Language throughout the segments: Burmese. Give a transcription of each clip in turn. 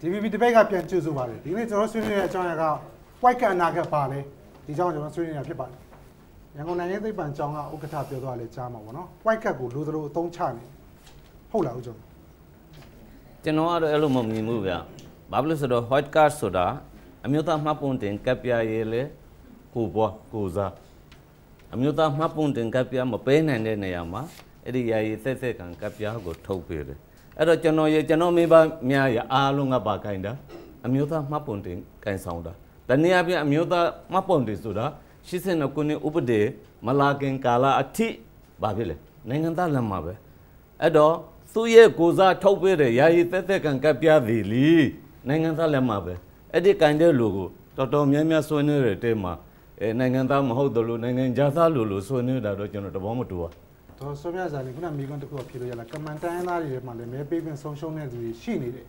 DVB တပိတ်ကပြန်ကြိုဆိုပါတယ်ဒီနေ့ကျွန်တော်ဆွေးနွေးတဲ့အကြောင်းအရာက white ကအနာကပါလေဒီကြောင့်ကျွန်တော်ဆွေးနွေးနေတာဖြစ်ပါတယ်ရန်ကုန်နိုင်ငံသိပ္ပံကျောင်းကဥက္ကဋ္ဌပြောသွားလေကြားမှာပေါ့နော် white ကကိုလိုသလိုအသုံးချနေဟုတ်လားဦးကျော်ကျွန်တော်ကတော့အဲ့လိုမမြင်ဘူးဗျဘာဖြစ်လို့ဆိုတော့ white card ဆိုတာအမျိုးသားမှတ်ပုံတင်ကပ်ပြရေးလေကိုဘွားကိုစားအမျိုးသားမှတ်ပုံတင်ကပ်ပြမပေးနိုင်တဲ့နေရာမှာအဲ့ဒီယာယီသက်သက်ခံကပ်ပြကိုထုတ်ပေးတယ် အဲ့တော့ကျွန်တော်ရေကျွန်တော်မိဘများရအားလုံးကပါခိုင်းတာအမျိုးသားမှတ်ပုံတင်ကန်ဆောင်တာတနည်းအားဖြင့်အမျိုးသားမှတ်ပုံတင်ဆိုတာ82ခုနှစ်ဥပဒေမလာခင်ကာလအထိဘာဖြစ်လဲနိုင်ငံသားလက်မှာပဲအဲ့တော့သူ့ရဲ့ကိုစားထုတ်ပေးတဲ့ယာယီသက်သက်ခံကပ်ပြသည်လီနိုင်ငံသားလက်မှာပဲအဲ့ဒီကန်တဲ့လူကိုတော်တော်များများဆွေးနွေးတဲ့တဲမှာအဲနိုင်ငံသားမဟုတ်တယ်လို့နိုင်ငံသားလူလို့ဆွေးနွေးတာတော့ကျွန်တော်တဘောမတူပါ တော့ဆွေးမြစာနေခုနမိကွန်းတစ်ခုကဖြေလို့ရလားကမန်တိုင်းသားတွေထဲမှာလည်းမဲပေးခွင့်ဆုံးရှုံးတဲ့သူတွေရှိနေတယ်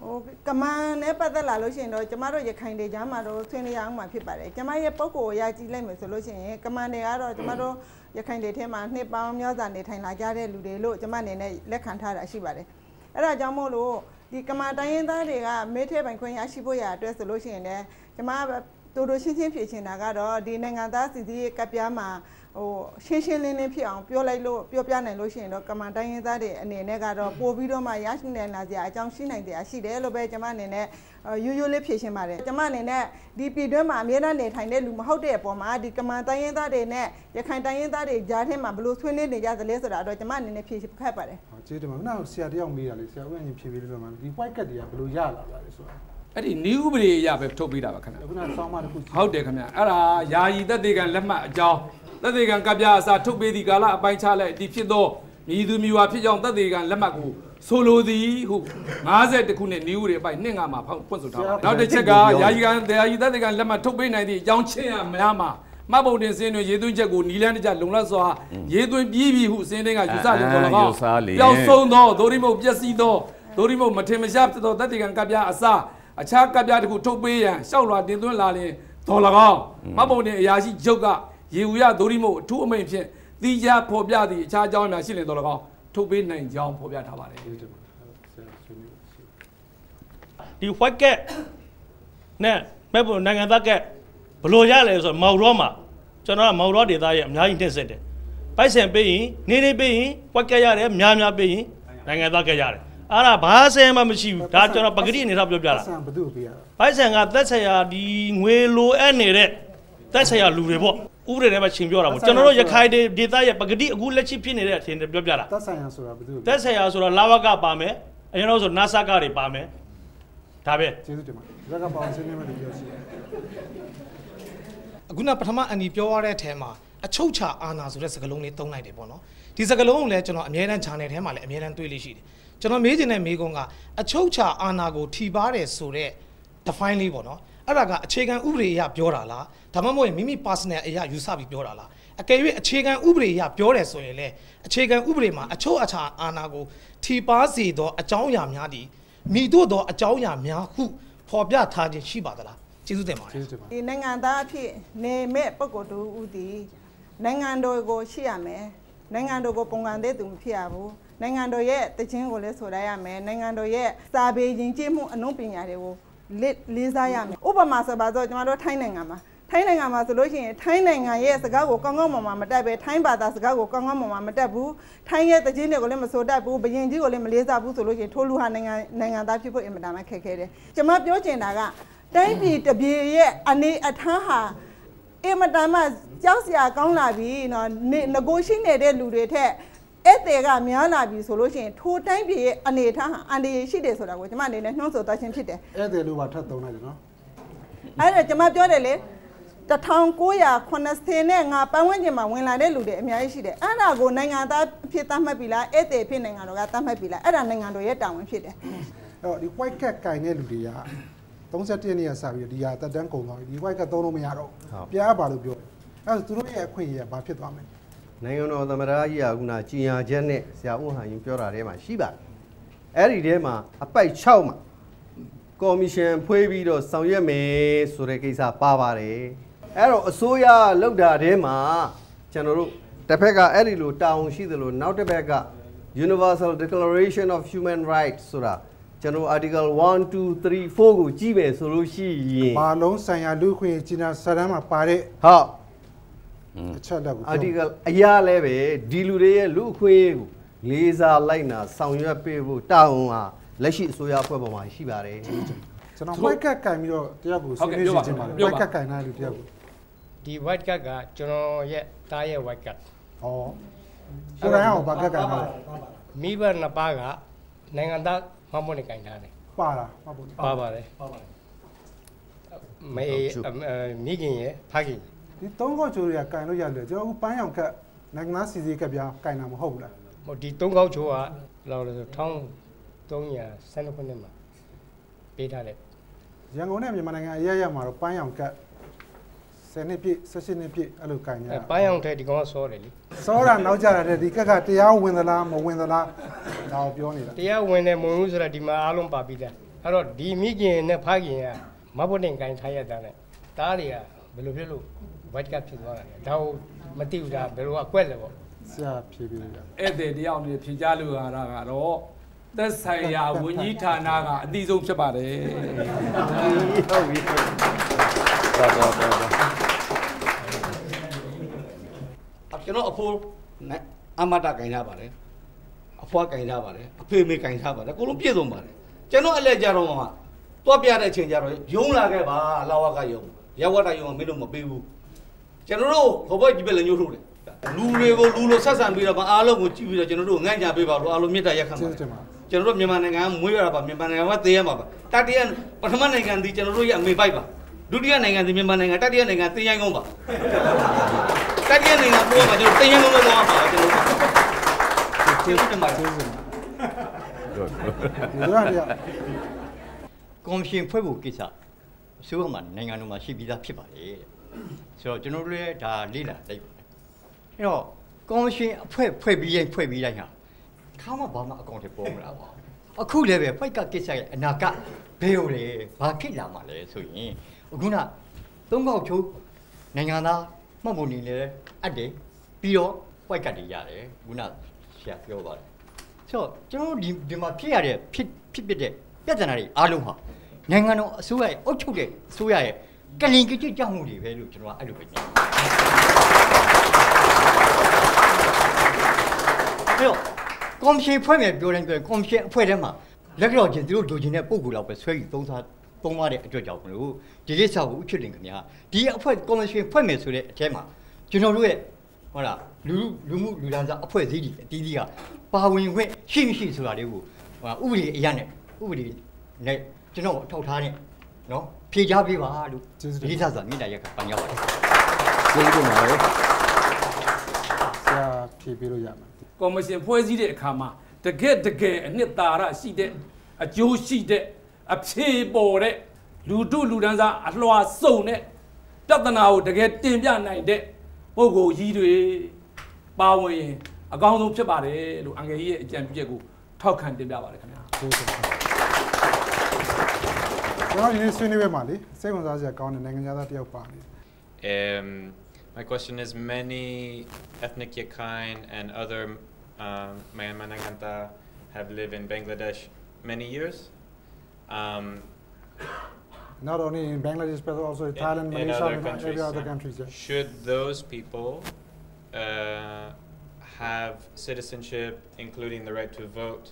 ဟိုကမန်နဲ့ပတ်သက်လာလို့ရှိရင်တော့ကျမတို့ရခိုင်ဒေကြားမှာတော့ဆွေးနွေးရအောင်မှာဖြစ်ပါတယ်ကျမရဲ့ပုံကိုရကြည့်လိုက်မယ်ဆိုလို့ရှိရင်ကမန်တွေကတော့ကျမတို့ရခိုင်ဒေထဲမှာနှစ်ပေါင်းများစွာနေထိုင်လာကြတဲ့လူတွေလို့ကျမအနေနဲ့လက်ခံထားတာရှိပါတယ်အဲ့ဒါကြောင့်မို့လို့ဒီကမန်တိုင်းရင်းသားတွေကမေးထဲပိုင်ခွင့်ရရှိဖို့ရအတွက်ဆိုလို့ရှိရင်လည်းကျမ တူတူရှင်းရှင်းဖြေချင်တာကတော့ဒီနိုင်ငံသားစီစီရဲ့ကပ်ပြားမှာဟိုရှင်းရှင်းလင်းလင်းဖြစ်အောင်ပြောလိုက်လို့ပြောပြနိုင်လို့ရှိရင်တော့ကမန်တိုင်းရင်းသားတွေအနေနဲ့ကတော့ပို့ပြီးတော့မှရရှိနိုင်လာကြအကြောင်းရှိနိုင်တဲ့အရှိတယ်လို့ပဲကျွန်မအနေနဲ့ရိုးရိုးလေးဖြေရှင်းပါတယ်ကျွန်မအနေနဲ့ဒီပြည်တွင်းမှာအမြဲတမ်းနေထိုင်တဲ့လူမဟုတ်တဲ့အပေါ်မှာဒီကမန်တိုင်းရင်းသားတွေနဲ့ရခိုင်တိုင်းရင်းသားတွေကြားထဲမှာဘလို့ဆွေးနွေးနေကြသလဲဆိုတာတော့ကျွန်မအနေနဲ့ဖြေခတ်ပါတယ်ဟောကျေးဇူးတင်ပါခုနကဆရာတယောက်မေးတာလေဆရာဦးရင်ဖြေပေးလို့မှဒီ white ကတွေကဘယ်လိုရလာတာလဲဆိုတာ အဲ့ဒီနီးဥပဒေအရပဲထုတ်ပေးတာပါခင်ဗျခုနကစောင်းမတစ်ခုဟုတ်တယ်ခင်ဗျအဲ့ဒါယာယီသက်သေခံလက်မှတ်အကြောင်းသက်သေခံကပြအစာထုတ်ပေးသည့်ကာလအပိုင်းခြားလိုက်ဒီဖြစ်သောမြည်သူမြူဟာဖြစ်ကြောင်းသက်သေခံလက်မှတ်ကိုဆိုလိုသည်ဟု50ခုနှစ်နီးဥပဒေအပိုင်းနှစ်ငါမှာဖောက်ဖွင့်ဆိုထားပါနောက်တစ်ချက်ကယာယီခံယာယီသက်သေခံလက်မှတ်ထုတ်ပေးနိုင်သည့်အကြောင်းချင်းရများမှာမှတ်ပုံတင်စင်းတွင်ရေးသွင်းချက်ကိုနီလန်းတကြလုံလတ်စွာရေးသွင်းပြီးပြီဟုစင်းတင်းကယူဆလျက်တော်၎င်းပျောက်ဆုံးသောဒိုရိမုတ်ပျက်စီးသောဒိုရိမုတ်မထင်မရှားဖြစ်သောသက်သေခံကပြအစာ အခြားကပြတစ်ခုထုတ်ပေးရန်ရှောက်လွှာတင်သွင်းလာရင်တော်၎င်းမှတ်ပုံတင်အရာရှိချုပ်ကရေဦးရဒိုရိမုတ်အထူးအမိန့်ဖြင့်တိကျဖော်ပြသည့်အခြားအကြောင်းအရာရှိလင်တော်၎င်းထုတ်ပေးနိုင်ကြောင်းဖော်ပြထားပါတယ်ကျေးဇူးတင်ပါဆရာဆွေးနွေးပါဒီ white cat နဲ့မဲ့ပုံနိုင်ငံသား cat ဘလို့ရလဲဆိုတော့မောက်ရောမှာကျွန်တော်ကမောက်ရောဒေသရဲ့အများကြီးနှိမ့်ဆက်တယ်ပိုက်ဆံပေးရင်နေနေပေးရင် white cat ရတယ်များများပေးရင်နိုင်ငံသား cat ရတယ် အဲ့ဒါဘာဆဲမှမရှိဘူးဒါကျွန်တော်ပဂတိအနေနဲ့ပြောပြတာဆန်ဘယ်သူ့ကိုပေးရတာပိုက်ဆံကသက်ဆိုင်ရာဒီငွေလိုအပ်နေတဲ့သက်ဆိုင်ရာလူတွေပေါ့ဥပဒေထဲမှာရှင်ပြောတာပေါ့ကျွန်တော်တို့ရခိုင်ဒေသရဲ့ပဂတိအခုလက်ရှိဖြစ်နေတဲ့အချိန်တွေပြောပြတာသက်ဆိုင်ရာဆိုတာဘယ်သူ့ကိုသက်ဆိုင်ရာဆိုတော့လာဝကပါမယ်အရင်တော့ဆိုနာဆာကတွေပါမယ်ဒါပဲကျေးဇူးတင်ပါဇက်ကပေါင်းဆွေးနွေးမယ်လို့ပြောရှိတယ်အခုနပထမအန်ဒီပြောရတဲ့အထဲမှာအချုပ်ချာအာဏာဆိုတဲ့စကားလုံးလေးသုံးလိုက်တယ်ပေါ့နော်ဒီစကားလုံးကိုလည်းကျွန်တော်အမြဲတမ်း channel ထဲမှာလည်းအမြဲတမ်းတွေ့လို့ရှိတယ် ကျွန်တော်မေးချင်တဲ့မေးခွန်းကအချုပ်ချာအာဏာကိုထိပါတယ်ဆိုတဲ့ define လေးပေါ့နော်အဲ့ဒါကအခြေခံဥပဒေအရပြောတာလားဒါမှမဟုတ်ရင်မိမိ personal အရာယူဆပြီးပြောတာလားအကယ်၍အခြေခံဥပဒေအရပြောတယ်ဆိုရင်လေအခြေခံဥပဒေမှာအချုပ်အခြာအာဏာကိုထိပါစေသောအကြောင်းအရာများသည်မိတို့သောအကြောင်းအရာများဟုဖော်ပြထားခြင်းရှိပါသလားကျေးဇူးတင်ပါတယ်ကျေးဇူးတင်ပါဒီနိုင်ငံသားအဖြစ်နေမဲ့ပုဂ္ဂိုလ်တူဦးတည်နိုင်ငံတော်ကိုရှိရမယ် နိုင်ငံတော်ကိုပုံကန်တဲ့သူမဖြစ်ရဘူးနိုင်ငံတော်ရဲ့တခြင်းကိုလည်းဆိုရရမယ်နိုင်ငံတော်ရဲ့စာပေယဉ်ကျေးမှုအနုပညာတွေကိုလေးလေးစားရမယ်ဥပမာဆိုပါတော့ကျွန်တော်တို့ထိုင်းနိုင်ငံမှာထိုင်းနိုင်ငံမှာဆိုလို့ရှိရင်ထိုင်းနိုင်ငံရဲ့စကားကိုကောင်းကောင်းမွန်မွန်မတတ်ပဲထိုင်းဘာသာစကားကိုကောင်းကောင်းမွန်မွန်မတတ်ဘူးထိုင်းရဲ့တခြင်းတွေကိုလည်းမဆိုတတ်ဘူးဘရင်ကြီးကိုလည်းမလေးစားဘူးဆိုလို့ရှိရင်ထိုးလူဟာနိုင်ငံနိုင်ငံသားဖြစ်ဖို့အင်မတန်မှခက်ခဲတယ်ကျွန်မပြောချင်တာကတိုင်းပြည်တစ်ပြည်ရဲ့အနေအထားဟာ အင်မတန်မှကြောက်စရာကောင်းလာပြီနော်နေငကိုရှိနေတဲ့လူတွေထက်အဲ့တဲ့ကများလာပြီဆိုလို့ရှိရင်ထိုတိုင်းပြည်ရဲ့အနေအထားဟာအန္တရာယ်ရှိတယ်ဆိုတာကိုကျွန်မအနေနဲ့နှုံးဆော်သွားခြင်းဖြစ်တယ်ဧည့်သည်လို့ပါထပ်သုံးလိုက်တယ်နော်အဲ့ဒါကျွန်မပြောတယ်လေ1980နဲ့ငါပန်းဝန်းကျင်မှာဝင်လာတဲ့လူတွေအများကြီးရှိတယ်အဲ့ဒါကိုနိုင်ငံသားဖြစ်သတ်မှတ်ပြီလားဧည့်သည်ဖြစ်နိုင်ငံတော်ကသတ်မှတ်ပြီလားအဲ့ဒါနိုင်ငံတော်ရဲ့တာဝန်ဖြစ်တယ်အဲ့တော့ဒီ white cat ကင်တဲ့လူတွေက 31ရက်နေ့ကစပြီးဒီဟာတက်တန်းကုန်သွားပြီဒီ white cat သုံးလို့မရတော့ဘူးပြားပါလို့ပြောတယ်အဲ့ဒါသူတို့ရဲ့အခွင့်အရေးကဘာဖြစ်သွားမလဲနိုင်ငံတော်သမ္မတကြီးကခုနကြည်ညာချက်နဲ့ဆရာဦးဟန်ရင်ပြောတာထဲမှာရှိပါတယ်အဲ့ဒီထဲမှာအပိုက်6မှာကော်မရှင်ဖွဲ့ပြီးတော့ဆောင်ရွက်မယ်ဆိုတဲ့ကိစ္စပါပါတယ်အဲ့တော့အစိုးရလောက်တာထဲမှာကျွန်တော်တို့တစ်ဖက်ကအဲ့ဒီလိုတာဝန်ရှိသလိုနောက်တစ်ဖက်က Universal Declaration of Human Rights ဆိုတာ ကျွန်တော် article 1 2 3 4ကိုကြည့်မယ်ဆိုလို့ရှိရင်ဘာလုံးဆိုင်ရာလူခွင့်ကြီးနာစာတမ်းမှာပါတဲ့ဟုတ်အချက်လက်ကို article အရာလဲပဲဒီလူတွေရဲ့လူအခွင့်အရေးကိုလေးစားလိုက်နာဆောင်ရွက်ပေးဖို့တာဝန်ဟာလက်ရှိအစိုးရအဖွဲ့ပေါ်မှာရှိပါတယ်ကျွန်တော် white card ကင်ပြီးတော့တယောက်ကိုဆွေးနွေးစီခြင်းပါတယ် white card ကင်ထားတဲ့လူတယောက်ကိုဒီ white card ကကျွန်တော်ရဲ့တားရဲ့ white card ဩကိုယ်တိုင်အောင်ဘာကတ်ကင်ထားလဲမိဘနှစ်ပါးကနိုင်ငံသား မှတ်ဖို့နေကြင်ထားတယ်ပါလားမဟုတ်ဘူးပါပါတယ်မေအမအဲမိခင်ရဲ့ဖခင်ဒီသုံးခေါက်ချိုးတွေကကင်လို့ရတယ်ကျွန်တော်အခုပန်းရောင်ကတ်နိုင်ငံသားစီစီကတ်ပြားကင်တာမဟုတ်ဘူးလားဟိုဒီသုံးကောက်ချိုးကလောက်လို့ဆို1312ခုနှစ်မှာပေးထားတယ်ရန်ကုန်နဲ့မြန်မာနိုင်ငံအရရမှာတော့ပန်းရောင်ကတ် 10နှစ်ပြည့်18နှစ်ပြည့်အဲ့လိုကင်ကြအဲပန်းရောင်ထဲဒီကောင်ကစောတယ်လीစောတာနောက်ကြတာတဲ့ဒီကက်ကတရားဝင်သလားမဝင်သလားဒါကိုပြောနေတာတရားဝင်တယ်မဝင်ဘူးဆိုတာဒီမှာအားလုံးပါပြီးသားအဲ့တော့ဒီမိခင်နဲ့ဖခင်ကမတ်ဖို့နေကြင်ထားရတဲ့နဲ့တားတွေကဘယ်လိုဖြစ်လို့ white card ဖြစ်သွားတာလဲဒါကိုမသိဘူးဒါဘယ်လိုကကွက်လဲပေါ့ဆရာဖြေပြီးလို့ရဧည့်သည်တယောက်အနေနဲ့ဖြေကြားလို့ရတာကတော့သက်ဆိုင်ရာဝန်ကြီးဌာနကအတိဆုံးဖြစ်ပါတယ်ဟုတ်ပြီတော်တော်တော်တော် ကျွန်တော်အဖိုးနဲ့အမတကင်ထားပါတယ်အဖွားကင်ထားပါတယ်အဖေမေကင်ထားပါတယ်အကုန်လုံးပြည့်စုံပါတယ်ကျွန်တော်အလဲကြတော့မှတွားပြတဲ့အချိန်ကြတော့ယုံလာခဲ့ပါလာဝကယုံရဝတယုံကမင်းတို့မပေးဘူးကျွန်တော်တို့ဟိုဘက်ကြီးပဲလည်းညှို့ထုတ်တယ်လူတွေကိုလူလိုဆက်ဆံပြီးတော့အားလုံးကိုကြည့်ပြီးတော့ကျွန်တော်တို့ငန့်ကြပေးပါလို့အားလုံးမေတ္တာရက်ခံပါကျေးတဇူးယ်တင်ပါကျွန်တော်တို့မြန်မာနိုင်ငံကမွေးရတာပါမြန်မာနိုင်ငံကသေရမှာပါတတိယပထမနိုင်ငံဒီကျွန်တော်တို့ရဲ့အမေပိုက်ပါဒုတိယနိုင်ငံဒီမြန်မာနိုင်ငံတတိယနိုင်ငံတင်ရိုင်းကုန်းပါ တတိယနိုင်ငံပိုးမှာကျွန်တော်တင်ရိုင်းကုန်းလို့ပြောမှာပါကျွန်တော်တို့ကျေးဇူးတင်ပါတယ် good ဒီလိုရတယောက်ကော်မရှင်ဖွဲ့ဖို့ကိစ္စအစိုးရမှာနိုင်ငံတော်မှာရှိပြီးသားဖြစ်ပါတယ်တဲ့ဆိုတော့ကျွန်တော်တို့လည်းဒါလေ့လာလိုက်ပါတယ်အဲ့တော့ကော်မရှင်အဖွဲ့ဖွဲ့ပြီးရင်ဖွဲ့ပြီးတိုင်းဟာခါမှဘာမှအကောင့်တွေပေါ်မလာပါဘူးအခုလည်းပဲဖိုက်ကကိစ္စရဲ့အနာကဘယ်လိုလဲဘာဖြစ်လာမှာလဲဆိုရင်အခုနသုံးကောက်ချိုးနိုင်ငံသား မှတ်ဖို့နေလေအပ်တယ်ပြီးတော့ဖိုက်ကတည်းရတယ်ခုနဆရာပြောပါတယ်ဆိုတော့ကျွန်တော်တို့ဒီဒီမှာဖြစ်ရတဲ့ဖြစ်ဖြစ်ဖြစ်တဲ့ပြဿနာတွေအားလုံးဟာနိုင်ငံတော်အစိုးရရဲ့အုပ်ချုပ်တဲ့အစိုးရရဲ့ကလင်ကကြကြောက်မှုတွေပဲလို့ကျွန်တော်ကအဲ့လိုပဲမြင်တယ်။အဲ့တော့ကော်မရှင်ဖွဲ့မယ်ပြောတိုင်းပြောရင်ကော်မရှင်အဖွဲ့ထဲမှာလက်ကြောချင်းသူတို့လိုချင်တဲ့ပုံကူလောက်ပဲဆွဲယူသုံးစား သုံးရတဲ့အတွက်ကြောင့်မလို့ဒီကိစ္စကိုဥချစ်တင်ခင်ဗျာဒီအဖွဲ့ကော်မရှင်ဖွဲ့မယ်ဆိုတဲ့အထဲမှာကျွန်တော်တို့ရဲ့ဟုတ်လားလူလူမှုလူဒန်းစားအဖွဲ့အစည်းတွေအသီးသီးကပါဝင်ခွင့်ရှိမရှိဆိုတာလေးကိုဟိုဥပဒေအရနဲ့ဥပဒေနဲ့ကျွန်တော်အထောက်ထားနဲ့နော်ဖြေချပေးပါလို့ဒီစားဆိုတာမိတာရက်ကပန်ရပါတယ်ကျေးဇူးတင်ပါတယ်ဆရာဖြေပြီးလို့ရမှာကော်မရှင်ဖွဲ့စည်းတဲ့အခါမှာတကယ်တကယ်အနှစ်သာရရှိတဲ့အကျိုးရှိတဲ့ အဖြေပေါ်တဲ့လူတို့လူဒန်းစားအလွှာစုံတဲ့ပြဿနာကိုတကယ်တင်ပြနိုင်တဲ့ပုဂ္ဂိုလ်ကြီးတွေပါဝင်ရင်အကောင်းဆုံးဖြစ်ပါတယ်လို့အင်္ဂလိပ်ရဲ့အကြံပြုချက်ကိုထောက်ခံတင်ပြပါတယ်ခင်ဗျာကျေးဇူးတင်ပါကျွန်တော်ဒီနေ့ဆွေးနွေးပွဲမှာလေစိတ်ဝင်စားစရာကောင်းတဲ့နိုင်ငံသားတယောက်ပါနေ Um, my question is many ethnic Rakhine and other um, Myanmar Naganta have lived in Bangladesh many years. Um, not only in Bangladesh but also in Thailand, in Malaysia, other and countries. every other yeah. countries. Yeah. Should those people uh, have citizenship, including the right to vote?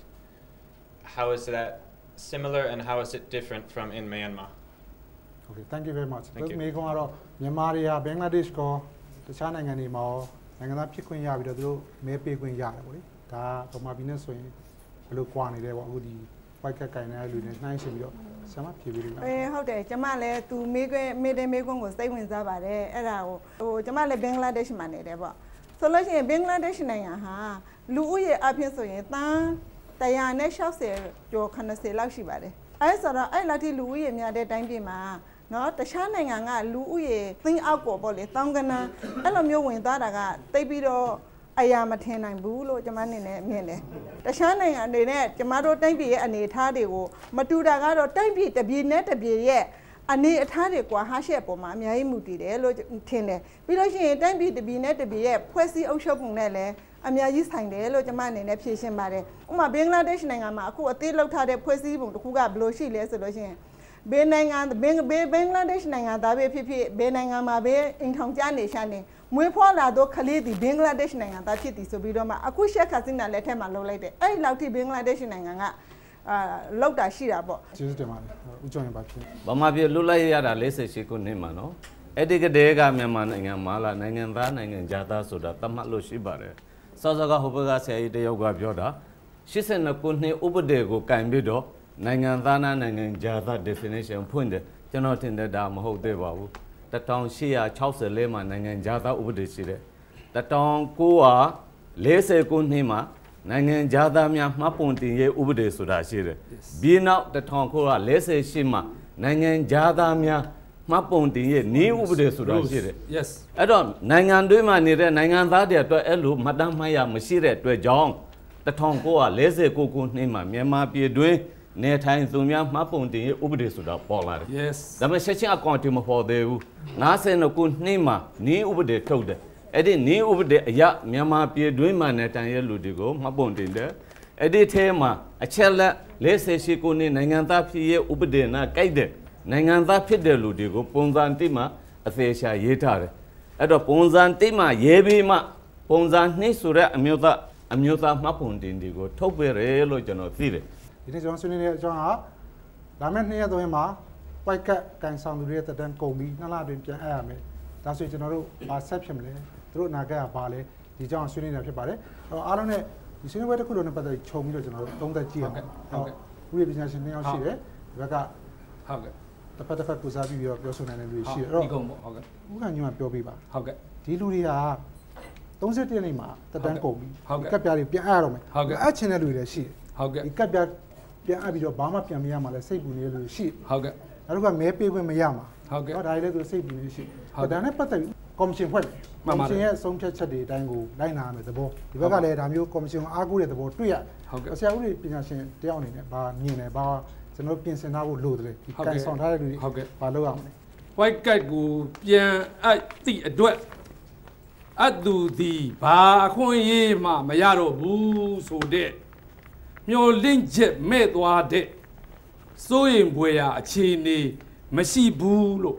How is that similar and how is it different from in Myanmar? Okay, thank you very much. Thank you. မေကွန်ကတော့မြန်မာတွေကဘင်္ဂလားဒေ့ရှ်ကောတခြားနိုင်ငံတွေမှာရောနိုင်ငံသားဖြစ်ခွင့်ရပြီးတော့သူတို့မဲပေးခွင့်ရတယ်ပေါ့လေ။ဒါကဗမာပြည်နဲ့ဆိုရင်ဘယ်လိုကွာနေလဲပေါ့အခုဒီ white card ကင်နေတဲ့လူတွေနှိုင်းရှင်ပြီးတော့ဆရာမဖြေပေးလိမ့်မယ်အေးဟုတ်တယ်ကျမလည်းသူမေးခွန်းမေးတဲ့မေးခွန်းကိုစိတ်ဝင်စားပါတယ်အဲ့ဒါကိုဟိုကျမလည်းဘင်္ဂလားဒေ့ရှ်မှာနေတယ်ပေါ့ဆိုလို့ရှိရင်ဘင်္ဂလားဒေ့ရှ်နိုင်ငံဟာလူဦးရေအဖြစ်ဆိုရင်တန်း160ကျော်80လောက်ရှိပါတယ်အဲဆိုတော့အဲ့လောက်ထိလူဦးရေများတဲ့တိုင်းပြည်မှာနော်တခြားနိုင်ငံကလူဦးရေသိန်းအောက်ကိုပေါ့လေတောင်းကနန်းအဲ့လိုမျိုးဝင်သွားတာကတိတ်ပြီးတော့ အရာမထင်နိုင်ဘူးလို့ကျွန်မအနေနဲ့မြင်တယ်။တခြားနိုင်ငံတွေနဲ့ကျမတို့တိုင်းပြည်ရဲ့အနေအထားတွေကိုမတူတာကတော့တိုင်းပြည်တစ်ပြည်နဲ့တစ်ပြည်ရဲ့အနေအထားတွေကွာဟာရှက်ပေါ်မှာအများကြီးမူတည်တယ်လို့ထင်တယ်။ပြီးလို့ရှိရင်တိုင်းပြည်တစ်ပြည်နဲ့တစ်ပြည်ရဲ့ဖွဲ့စည်းအုပ်ချုပ်ပုံနဲ့လည်းအများကြီးဆိုင်တယ်လို့ကျွန်မအနေနဲ့ဖြေရှင်းပါတယ်ဥပမာဘင်္ဂလားဒေ့ရှ်နိုင်ငံမှာအခုအသေးလောက်ထားတဲ့ဖွဲ့စည်းပုံတစ်ခုကဘယ်လိုရှိလဲဆိုလို့ရှိရင်ဘယ်နိုင်ငံဘင်ဘင်ဘင်္ဂလားဒေ့ရှ်နိုင်ငံသားပဲဖြစ်ဖြစ်ဘယ်နိုင်ငံမှာပဲအင်ထောင်ကြနေရှာနေ မွေးဖွားလာတော့ကလေးဒီဘင်္ဂလားဒေ့ရှ်နိုင်ငံသားဖြစ်သည်ဆိုပြီးတော့မှအခုရှက်ခါစင်းနာလက်ထက်မှာလှုပ်လိုက်တယ်အဲ့ဒီလောက်ထိဘင်္ဂလားဒေ့ရှ်နိုင်ငံကအာလောက်တာရှိတာပေါ့ကျေးဇူးတင်ပါတယ်ဦးကျော်ရင်ပါဖြစ်ဗမာပြည်လွတ်လပ်ရေးရတာ48ခုနှစ်မှာနော်အဲ့ဒီကတည်းကမြန်မာနိုင်ငံမှာလာနိုင်ငံသားနိုင်ငံသားဆိုတာသတ်မှတ်လို့ရှိပါတယ်စောစောကဟိုဘက်ကဆရာကြီးတယောက်ကပြောတာ82ခုနှစ်ဥပဒေကိုကင်ပြီးတော့နိုင်ငံသားနာနိုင်ငံသား definition ဖွင့်တယ်ကျွန်တော်ထင်တယ်ဒါမဟုတ်သေးပါဘူး 1864မှာနိုင်ငံသားဥပဒေရှိတယ်1940ခုနှစ်မှာနိုင်ငံသားများမှတ်ပုံတင်ရေးဥပဒေဆိုတာရှိတယ်ပြီးနောက်1948မှာနိုင်ငံသားများမှတ်ပုံတင်ရေးနည်းဥပဒေဆိုတာရှိတယ် yes အဲ့တော့နိုင်ငံတွင်းမှာနေတဲ့နိုင်ငံသားတွေအတွက်အဲ့လိုမှတ်တမ်းမှတ်ရမရှိတဲ့အတွက်ကြောင့်1949ခုနှစ်မှာမြန်မာပြည်တွင်း နေထိုင်သူများမှတ်ပုံတင်ရေးဥပဒေဆိုတာပေါ်လာတယ် yes ဒါပေမဲ့ချက်ချင်းအကောင့်တင်မပေါ်သေးဘူး90ခုနှစ်မှာနည်းဥပဒေထုတ်တယ်အဲ့ဒီနည်းဥပဒေအရမြန်မာပြည်တွင်းမှာနေထိုင်ရလူတွေကိုမှတ်ပုံတင်တယ်အဲ့ဒီထဲမှာအချက်လက်48ခုနှစ်နိုင်ငံသားဖြစ်ရေးဥပဒေနဲ့ကြိုက်တဲ့နိုင်ငံသားဖြစ်တဲ့လူတွေကိုပုံစံတိမှအသေးချာရေးထားတယ်အဲ့တော့ပုံစံတိမှရေးပြီးမှပုံစံနှိမ့်ဆိုတဲ့အမျိုးသားအမျိုးသားမှတ်ပုံတင်တွေကိုထုတ်ပေးတယ်လို့ကျွန်တော်သိတယ် ဒီနေ့ကျွန်တော်ဆွေးနွေးတဲ့အကြောင်းကလာမယ့်နှစ်ရက်သုံးရက်မှာ white cat ကန်ဆောင်သူတွေရဲ့တက်တန်းကုန်ပြီးနှစ်လအတွင်းပြန်အပ်ရမယ်ဒါဆိုရင်ကျွန်တော်တို့ဘာဆက်ဖြစ်မလဲသူတို့အနာဂတ်ကဘာလဲဒီအကြောင်းဆွေးနွေးနေတာဖြစ်ပါတယ်အဲ့တော့အားလုံးနဲ့ဒီဆွေးနွေးပွဲတစ်ခုလုံးနဲ့ပတ်သက်ပြီးခြုံပြီးတော့ကျွန်တော်တို့သုံးသပ်ကြည့်အောင်ဟုတ်ကဲ့ဥပဒေပညာရှင်နှစ်ယောက်ရှိတယ်ဒီဘက်ကဟုတ်ကဲ့တစ်ဖက်တစ်ဖက်ပူစားပြီးတော့ပြောဆိုနိုင်တဲ့လူတွေရှိတယ်အဲ့အဲ့တော့တော့ဟုတ်ကဲ့ဥက္ကဋ္ဌညမပြောပြပါဟုတ်ကဲ့ဒီလူတွေက31ရက်နေ့မှာတက်တန်းကုန်ပြီဟုတ်ကဲ့ကပ်ပြားတွေပြန်အပ်ရတော့မယ်ဟုတ်ကဲ့အပ်ချင်တဲ့လူတွေလည်းရှိတယ်ဟုတ်ကဲ့ဒီကပ်ပြား ပြန်အပ်ပြီးတော့ဘာမှပြန်မရမှာလဲစိတ်ပူနေတဲ့လူတွေရှိတယ်ဟုတ်ကဲ့နောက်တစ်ခါမဲပေးခွင့်မရမှာဟုတ်ကဲ့ဟောဒါတွေလည်းသူစိတ်ပူနေရှိဟုတ်ကဲ့ဒါနဲ့ပတ်သက်ပြီးကော်မရှင်ဖွဲ့တယ်မှန်ကော်မပါတယ်ရှင်ရဲ့ဆုံးဖြတ်ချက်တွေအတိုင်းကိုလိုက်နာရမယ်သဘောဒီဘက်ကလည်းဒါမျိုးကော်မရှင်ကိုအားကိုးတဲ့သဘောတွေ့ရဟုတ်ကဲ့ဆရာဦးတွေပညာရှင်တယောက်အနေနဲ့ဘာမြင်လဲဘာကျွန်တော်ပြင်ဆင်ထားဖို့လိုတယ်ဒီဟုတ်ကဲ့ကန်ဆောင်ထားတဲ့လူတွေဟုတ်ကဲ့ဘာလုပ်ရမလဲ white cat ကိုပြန်အပ်သည့်အတွက်အပ်သူသည်ဘာအခွင့်အရေးမှမရတော့ဘူးဆိုတဲ့ မျောလင့်ချက်မဲ့သွားတဲ့စိုးရင်ဘွယ်ရာအခြေအနေမရှိဘူးလို့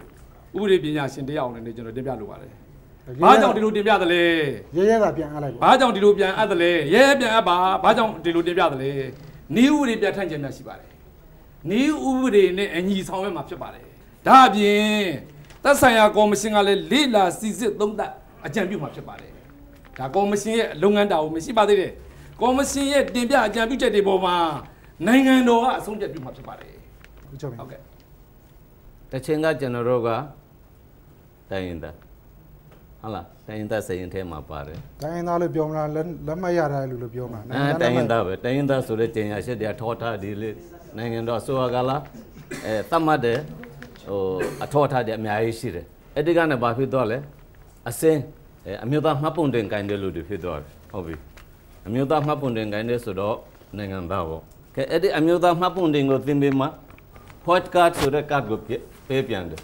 ဥပဒေပညာရှင်တယောက်အနေနဲ့ကျွန်တော်တင်ပြလိုပါတယ်။ဘာကြောင့်ဒီလိုတင်ပြသလဲရဲရဲတာပြန်အပ်လိုက်ပါ။ဘာကြောင့်ဒီလိုပြန်အပ်သလဲ။ရဲရဲပြန်အပ်ပါ။ဘာကြောင့်ဒီလိုတင်ပြသလဲ။နီးဥပဒေပြဋ္ဌာန်းချက်များရှိပါတယ်။နီးဥပဒေနဲ့အညီဆောင်ရွက်မှာဖြစ်ပါတယ်။ဒါအပြင်သက်ဆိုင်ရာကော်မရှင်ကလည်းလေ့လာစီစစ်သုံးသပ်အကြံပြုမှာဖြစ်ပါတယ်။ဒါကော်မရှင်ရဲ့လုပ်ငန်းတာဝန်မရှိပါသေးတယ်။ ကော်မရှင်ရဲ့တင်ပြအကြံပြုချက်တွေပေါ်မှာနိုင်ငံတော်ကအဆုံးဖြတ်ပြုမှာဖြစ်ပါတယ်ဦးကျော်မင်း။ဟုတ်ကဲ့တချင်းကကျွန်တော်တို့ကတိုင်းရင်သားဟုတ်လားတိုင်းရင်သားစိရင်ထဲမှာပါတယ်တိုင်းရင်းသားလို့ပြောမလားလက်လက်မှတ်ရတာလို့လို့ပြောမလားအဲတိုင်းရင်သားပဲတိုင်းရင်သားဆိုတဲ့ကျင်ညာရှစ်တရားထောထားဒီလေနိုင်ငံတော်ဆိုရကလာအဲတတ်မှတ်တယ်ဟိုအထောထားတယ်အများကြီးရှိတယ်အဲ့ဒီကနေဘာဖြစ်သွားလဲအစင်းအဲအမျိုးသားမှတ်ပုံတင်ကင်တယ်လို့ဒီဖြစ်သွားတယ်ဟုတ်ပြီ အမျိုးသားမှတ်ပုံတင်ကင်တယ်ဆိုတော့နိုင်ငံသားပေါ့ကဲအဲ့ဒီအမျိုးသားမှတ်ပုံတင်ကိုသင်ပေးမှာ point card ဆိုတဲ့ card ကိုပေးပြန်တယ်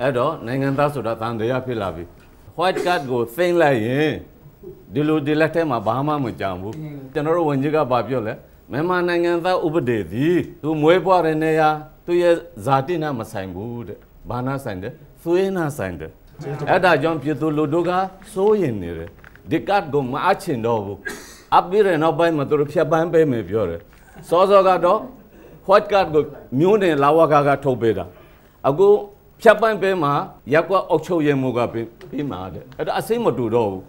အဲ့တော့နိုင်ငံသားဆိုတာတန်တရားဖြစ်လာပြီ white card ကိုသိမ်းလိုက်ရင်ဒီလိုဒီလက်ထဲမှာဘာမှမကြံဘူးကျွန်တော်တို့ဝန်ကြီးကဘာပြောလဲမြန်မာနိုင်ငံသားဥပဒေသည်သူမွေးဖွားတဲ့နေရာသူရဲ့ဇာတိနာမဆိုင်ဘူးတဲ့ဘာနာဆိုင်တယ်သွေးနာဆိုင်တယ်အဲ့ဒါကြောင့်ပြည်သူလူထုကစိုးရင်နေတယ်ဒီ card ကိုမအချင်တော့ဘူး အပ်ပြီးရနောက်ပိုင်းမှာသူတို့ဖြတ်ပန်းပေးမယ်ပြောတယ်စောစောကတော့ white card ကိုမျိုးနဲ့လာဝကကထုတ်ပေးတာအခုဖြတ်ပန်းပေးမှာရက်ကွက်အုပ်ချုပ်ရေးမှုကပေးပေးမှာတဲ့အဲ့ဒါအစိမ့်မတူတော့ဘူး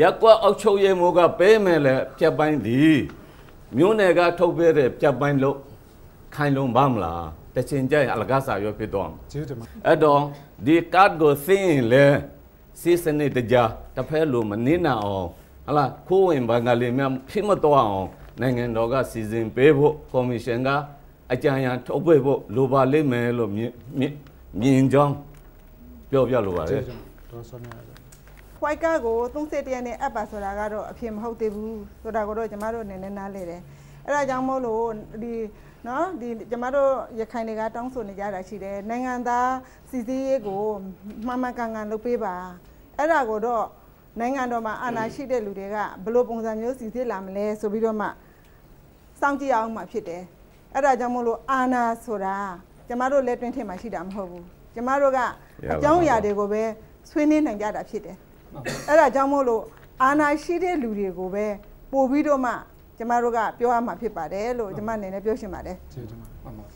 ရက်ကွက်အုပ်ချုပ်ရေးမှုကပေးမယ်လေဖြတ်ပန်းသည်မျိုးနယ်ကထုတ်ပေးတဲ့ဖြတ်ပန်းလို့ခိုင်လုံးပါမလားတချင်ကြရင်အလကားစာရွက်ဖြစ်တော့မှာကျေးဇူးတင်ပါအဲ့တော့ဒီ card ကိုသိရင်လေစီစနစ်တကြတစ်ဖက်လိုမနေနာအောင် ဟလာခိုးဝင်ဘင်္ဂလီများဖြစ်မတော့အောင်နိုင်ငံတော်ကစီစဉ်ပေးဖို့ကော်မရှင်ကအကြံဉာဏ်ထုတ်ပေးဖို့လိုပါလိမ့်မယ်လို့မြင်မြင်မြင်ကြောင်းပြောပြလိုပါတကျေးယ်ဇူးတင်တော်ဆောမြတ်ပါ white card ကို31ရက်နေ့အပ်ပါဆိုတာကတော့အဖြစ်မဟုတ်သေးဘူးဆိုတာကိုတော့ကျမတို့အနေနဲ့နားလေတယ်အဲ့ဒါကြောင့်မို့လို့ဒီနော်ဒီကျမတို့ရခိုင်တွေကတောင်းဆိုနေကြတာရှိတယ်နိုင်ငံသားစီစည်းရေးကိုမှန်မှန်ကန်ကန်လုပ်ပေးပါအဲ့ဒါကိုတော့ နိုင်ငံတော်မှာအာဏာရှိတဲ့လူတွေကဘယ်လိုပုံစံမျိုးစီစစ်လာမလဲဆိုပြီးတော့မှစောင့်ကြည့်အောင်မှဖြစ်တယ်အဲ့ဒါကြောင့်မို့လို့အာဏာဆိုတာကျမတို့လက်တွင်းထင်မှရှိတာမဟုတ်ဘူးကျမတို့ကအကြောင်းအရာတွေကိုပဲဆွေးနွေးနိုင်ကြတာဖြစ်တယ်အဲ့ဒါကြောင့်မို့လို့အာဏာရှိတဲ့လူတွေကိုပဲပို့ပြီးတော့မှကျမတို့ကပြောရမှာဖြစ်ပါတယ်လို့ကျမအနေနဲ့ပြောချင်ပါတယ်ကျေးဇူးတင်ပါဟုတ်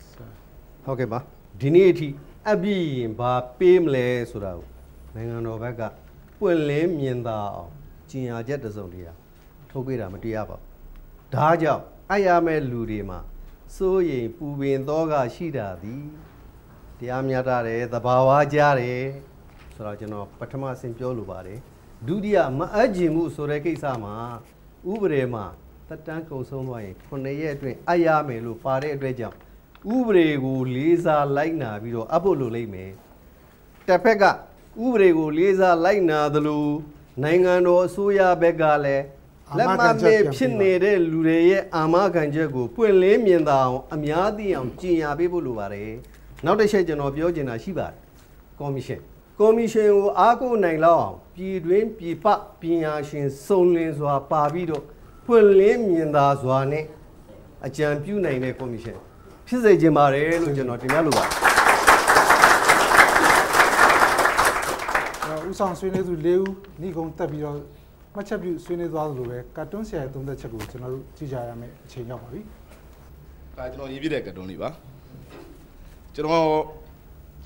ဟုတ်ကဲ့ပါဒီနေ့အထိအပြည့်ရင်ဘာပေးမလဲဆိုတာကိုနိုင်ငံတော်ဘက်က ပွင့်လင်းမြင်သာအောင်ကျင်ညာချက်တစ်စုံတည်းထုတ်ပေးတာမတရားပါဘူးဒါကြောင့်အယမဲ့လူတွေမှာစိုးရိမ်ပူပင်သောကရှိတာသည်တရားမြတ်တာတယ်သဘာဝကြားတယ်ဆိုတော့ကျွန်တော်ပထမအဆင့်ပြောလိုပါတယ်ဒုတိယမအပ်ကျင်မှုဆိုတဲ့ကိစ္စမှာဥပဒေမှာတက်တန်းကုံဆုံးသွားရင်9ရက်အတွင်းအယမယ်လို့ပါတဲ့အတွက်ကြောင့်ဥပဒေကိုလေးစားလိုက်နာပြီးတော့အပ်ဖို့လိုလိမ့်မယ်တစ်ဖက်က ဥပဒေကိုလေးစားလိုက်နာသလိုနိုင်ငံတော်အစိုးရဘက်ကလည်းလက်မှတ်မဲ့ဖြစ်နေတဲ့လူတွေရဲ့အာမခံချက်ကိုပွင့်လင်းမြင်သာအောင်အများသိအောင်ကြင်ညာပေးဖို့လိုပါတယ်နောက်တစ်ချက်ကျွန်တော်ပြောချင်တာရှိပါတယ်ကော်မရှင်ကော်မရှင်ကိုအားကိုးနိုင်လောက်အောင်ပြည်တွင်းပြည်ပပညာရှင်စုံလင်စွာပါပြီးတော့ပွင့်လင်းမြင်သာစွာနဲ့အကြံပြုနိုင်တဲ့ကော်မရှင်ဖြစ်စေခြင်းပါတယ်လို့ကျွန်တော်တင်ပြလိုပါတယ် ဥ ဆောင်ဆွေးနွေးသူ၄ဦးဏိကုံတက်ပြီးတော့မှတ်ချက်ပြုဆွေးနွေးသွားသလိုပဲကာတွန်းဆရာရဲ့သုံးသက်ချက်ကိုကျွန်တော်တို့ကြည့်ကြရမယ်အချိန်ရောက်ပါပြီဒါကျွန်တော်ရေးပြတဲ့ကတ်တုန်းလေးပါကျွန်တော်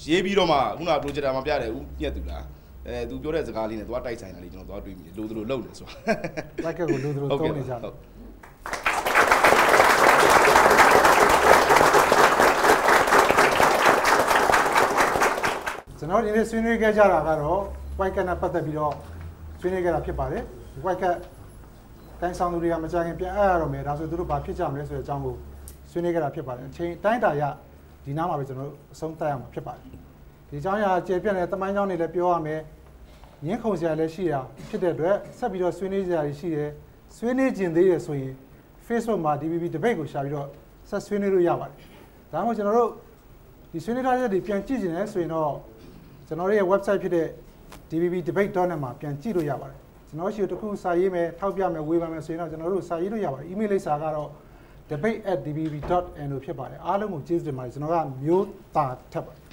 ရေးပြီးတော့မှခုနက projector မှာပြတယ်ဦးညက်သူလားအဲသူပြောတဲ့စကားလေးနဲ့သွားတိုက်ဆိုင်တာလေးကျွန်တော်သွားတွေးမိတယ်လိုသလိုလုပ်နေဆိုတာလိုက်ကက်ကိုလိုသလိုသုံးနေကြတယ်ဟုတ်ကျွန်တော်ဒီနေ့ဆွေးနွေးခဲ့ကြတာကတော့ white cat နဲ့ပတ်သက်ပြီးတော့ဆွေးနွေးခဲ့တာဖြစ်ပါတယ် white cat တိုင်းဆောင်သူတွေကမကြခင်ပြန်အပ်ရတော့မယ်ဒါဆိုသူတို့ဘာဖြစ်ကြမလဲဆိုတဲ့အကြောင်းကိုဆွေးနွေးခဲ့တာဖြစ်ပါတယ်အချိန်တိုင်းတာရဒီနားမှာပဲကျွန်တော်တို့အဆုံးသတ်ရမှာဖြစ်ပါတယ်ဒီအကြောင်းအရာကျေပြန့်တဲ့တမိုင်းကြောင်းတွေလည်းပြောရမယ်ညင်းခုန်စရာလည်းရှိတာဖြစ်တဲ့အတွက်ဆက်ပြီးတော့ဆွေးနွေးစရာတွေရှိတယ်ဆွေးနွေးကျင်သေးတယ်ဆိုရင် Facebook မှာ DBB debate ကိုရှာပြီးတော့ဆက်ဆွေးနွေးလို့ရပါတယ်ဒါမှမဟုတ်ကျွန်တော်တို့ဒီဆွေးနွေးထားချက်တွေပြန်ကြည့်ကျင်တယ်ဆိုရင်တော့ကျွန်တော်တို့ရဲ့ website ဖြစ်တဲ့ dbbdebate.net မှာပြန်ကြည့်လို့ရပါတယ်ကျွန်တော်ရှိတခုစာရေးမယ်ထောက်ပြမယ်ဝေဖန်မယ်ဆိုရင်တော့ကျွန်တော်တို့စာရေးလို့ရပါတယ် email လိပ်စာကတော့ debate@dbb.no ဖြစ်ပါတယ်အားလုံးကိုကျေးဇူးတင်ပါတယ်ကျွန်တော်ကမျိုးတာထပ်ပါတယ်